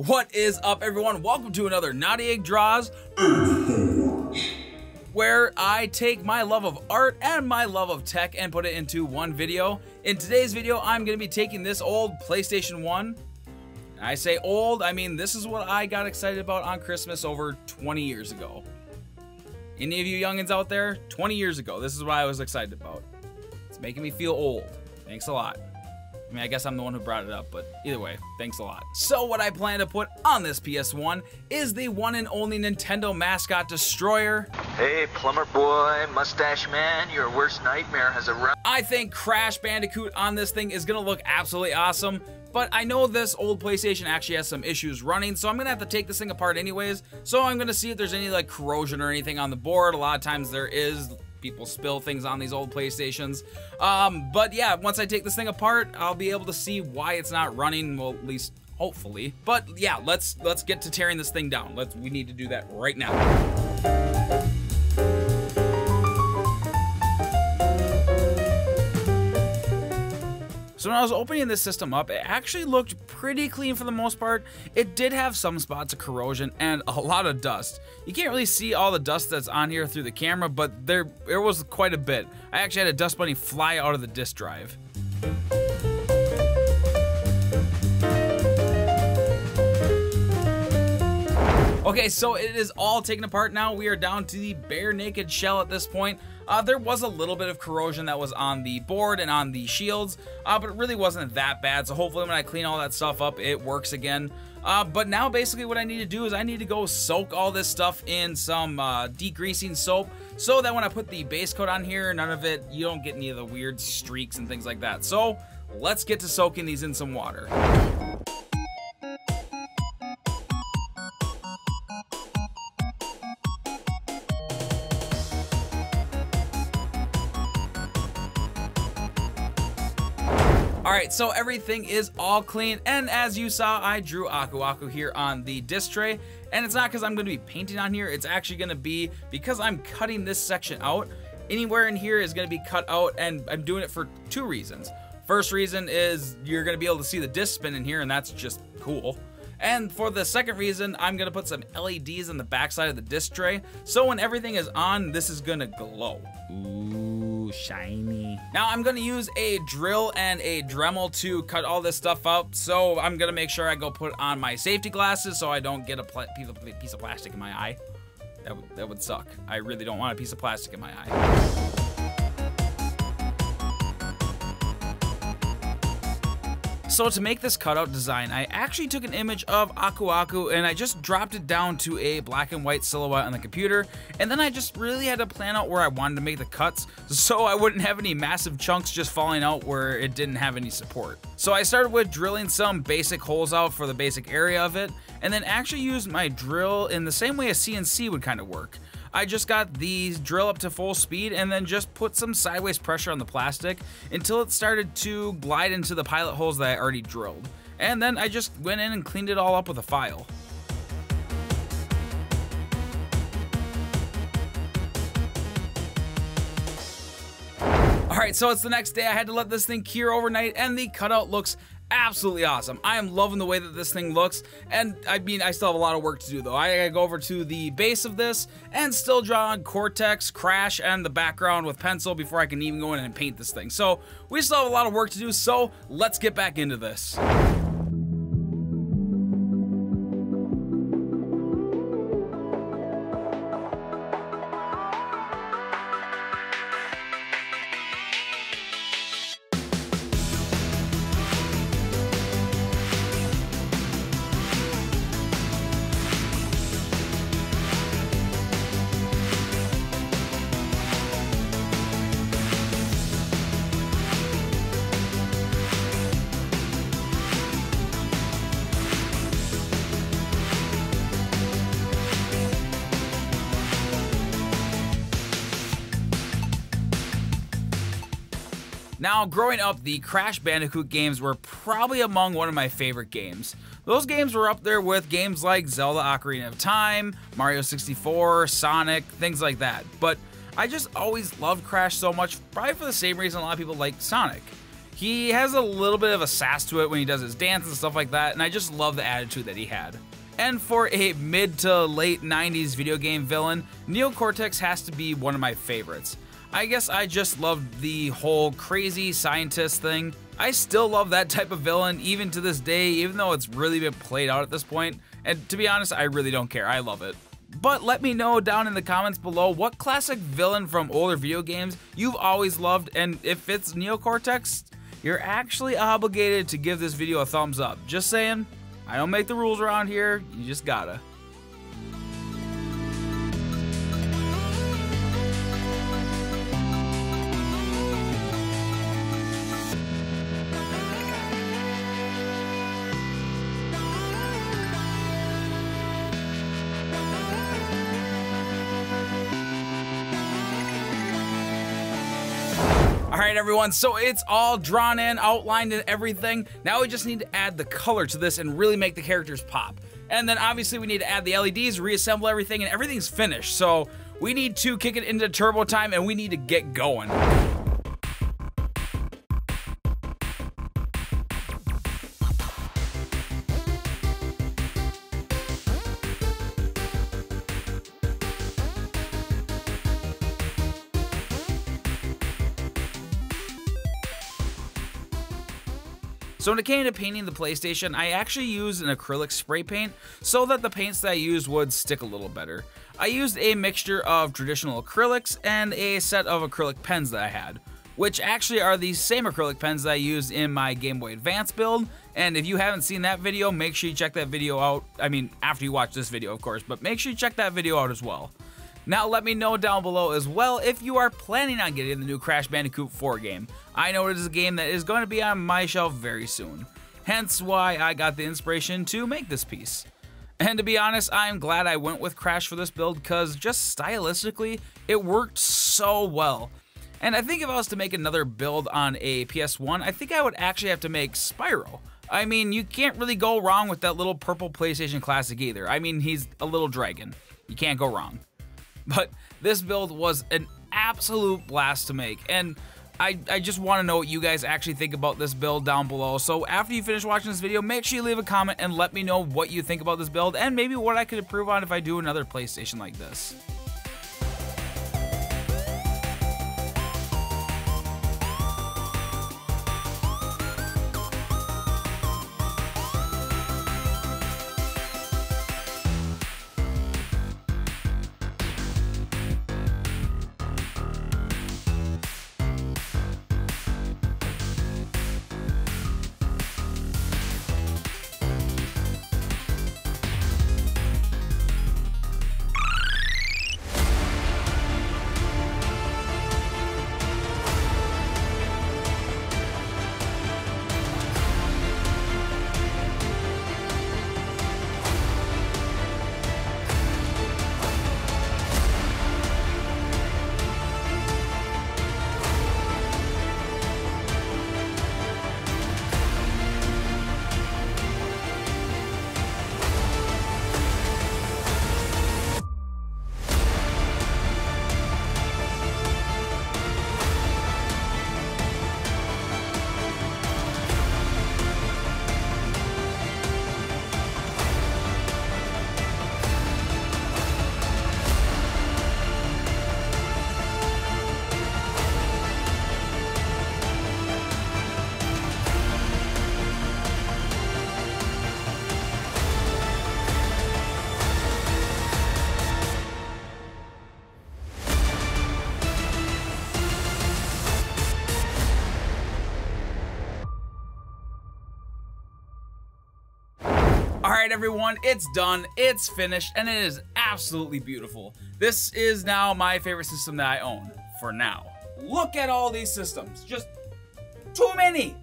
What is up, everyone? Welcome to another Naughty Egg Draws, where I take my love of art and my love of tech and put it into one video. In today's video, I'm going to be taking this old PlayStation 1. I say old, I mean this is what I got excited about on Christmas over 20 years ago. Any of you youngins out there? 20 years ago, this is what I was excited about. It's making me feel old. Thanks a lot. I mean, I guess I'm the one who brought it up, but either way, thanks a lot. So what I plan to put on this PS1 is the one and only Nintendo mascot Destroyer. Hey, plumber boy, mustache man, your worst nightmare has arrived. I think Crash Bandicoot on this thing is gonna look absolutely awesome, but I know this old PlayStation actually has some issues running, so I'm gonna have to take this thing apart anyways. So I'm gonna see if there's any like corrosion or anything on the board. A lot of times there is people spill things on these old PlayStations. Um, but yeah, once I take this thing apart, I'll be able to see why it's not running. Well, at least hopefully. But yeah, let's let's get to tearing this thing down. Let's we need to do that right now. So when I was opening this system up, it actually looked pretty clean for the most part. It did have some spots of corrosion and a lot of dust. You can't really see all the dust that's on here through the camera, but there, there was quite a bit. I actually had a dust bunny fly out of the disk drive. Okay, so it is all taken apart now. We are down to the bare naked shell at this point. Uh, there was a little bit of corrosion that was on the board and on the shields, uh, but it really wasn't that bad. So hopefully when I clean all that stuff up, it works again. Uh, but now basically what I need to do is I need to go soak all this stuff in some uh, degreasing soap so that when I put the base coat on here, none of it, you don't get any of the weird streaks and things like that. So let's get to soaking these in some water. Alright, so everything is all clean, and as you saw, I drew Aku Aku here on the disc tray, and it's not because I'm going to be painting on here, it's actually going to be because I'm cutting this section out. Anywhere in here is going to be cut out, and I'm doing it for two reasons. First reason is you're going to be able to see the disc spin in here, and that's just cool. And for the second reason, I'm going to put some LEDs on the backside of the disc tray, so when everything is on, this is going to glow. Ooh, shiny. Now I'm to use a drill and a Dremel to cut all this stuff out, so I'm to make sure I go put on my safety glasses so I don't get a piece of, piece of plastic in my eye. That would, that would suck. I really don't want a piece of plastic in my eye. So to make this cutout design, I actually took an image of Aku Aku and I just dropped it down to a black and white silhouette on the computer, and then I just really had to plan out where I wanted to make the cuts so I wouldn't have any massive chunks just falling out where it didn't have any support. So I started with drilling some basic holes out for the basic area of it, and then actually used my drill in the same way a CNC would kind of work. I just got the drill up to full speed and then just put some sideways pressure on the plastic until it started to glide into the pilot holes that I already drilled. And then I just went in and cleaned it all up with a file. Alright, so it's the next day. I had to let this thing cure overnight, and the cutout looks absolutely awesome. I am loving the way that this thing looks, and I mean, I still have a lot of work to do though. I gotta go over to the base of this and still draw on Cortex, Crash, and the background with pencil before I can even go in and paint this thing. So we still have a lot of work to do, so let's get back into this. Now, growing up, the Crash Bandicoot games were probably among one of my favorite games. Those games were up there with games like Zelda Ocarina of Time, Mario 64, Sonic, things like that. But I just always loved Crash so much, probably for the same reason a lot of people like Sonic. He has a little bit of a sass to it when he does his dance and stuff like that, and I just love the attitude that he had. And for a mid to late 90s video game villain, Neo Cortex has to be one of my favorites. I guess I just loved the whole crazy scientist thing. I still love that type of villain even to this day, even though it's really been played out at this point. And to be honest, I really don't care. I love it. But let me know down in the comments below what classic villain from older video games you've always loved, and if it's Neo Cortex, you're actually obligated to give this video a thumbs up. Just saying, I don't make the rules around here, you just gotta. Right, everyone, so it's all drawn in, outlined, and everything. Now we just need to add the color to this and really make the characters pop. And then obviously we need to add the LEDs, reassemble everything, and everything's finished. So we need to kick it into turbo time and we need to get going. So when it came to painting the PlayStation, I actually used an acrylic spray paint so that the paints that I used would stick a little better. I used a mixture of traditional acrylics and a set of acrylic pens that I had, which actually are the same acrylic pens that I used in my Game Boy Advance build, and if you haven't seen that video, make sure you check that video out. I mean, after you watch this video, of course, but make sure you check that video out as well. Now let me know down below as well if you are planning on getting the new Crash Bandicoot 4 game. I know it is a game that is going to be on my shelf very soon. Hence why I got the inspiration to make this piece. And to be honest, I am glad I went with Crash for this build because just stylistically, it worked so well. And I think if I was to make another build on a PS1, I think I would actually have to make Spyro. I mean, you can't really go wrong with that little purple PlayStation Classic either. I mean, he's a little dragon. You can't go wrong. But this build was an absolute blast to make. And I, I just want to know what you guys actually think about this build down below. So after you finish watching this video, make sure you leave a comment and let me know what you think about this build and maybe what I could improve on if I do another PlayStation like this. Right, everyone, it's done, it's finished, and it is absolutely beautiful. This is now my favorite system that I own, for now. Look at all these systems, just too many,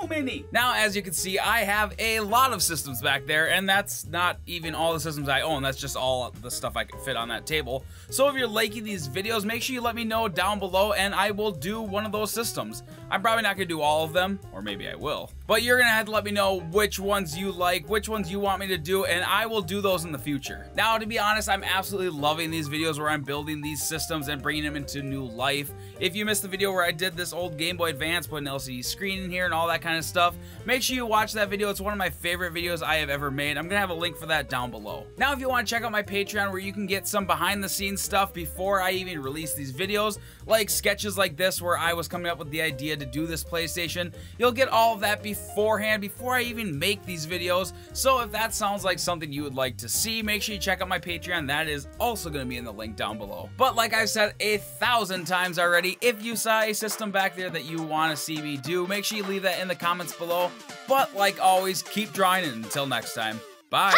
too many. Now, as you can see, I have a lot of systems back there, and that's not even all the systems I own. That's just all the stuff I can fit on that table. So if you're liking these videos, make sure you let me know down below, and I will do one of those systems. I'm probably not going to do all of them, or maybe I will. But you're going to have to let me know which ones you like, which ones you want me to do, and I will do those in the future. Now, to be honest, I'm absolutely loving these videos where I'm building these systems and bringing them into new life. If you missed the video where I did this old Game Boy Advance, put an LCD screen in here and all that kind of stuff, make sure you watch that video. It's one of my favorite videos I have ever made. I'm going to have a link for that down below. Now, if you want to check out my Patreon where you can get some behind the scenes stuff before I even release these videos, like sketches like this where I was coming up with the idea to do this PlayStation, you'll get all of that beforehand, before I even make these videos. So if that sounds like something you would like to see, make sure you check out my Patreon. That is also going to be in the link down below. But like I've said a thousand times already, if you saw a system back there that you want to see me do, make sure you leave that in the comments below. But like always, keep drawing and until next time, bye.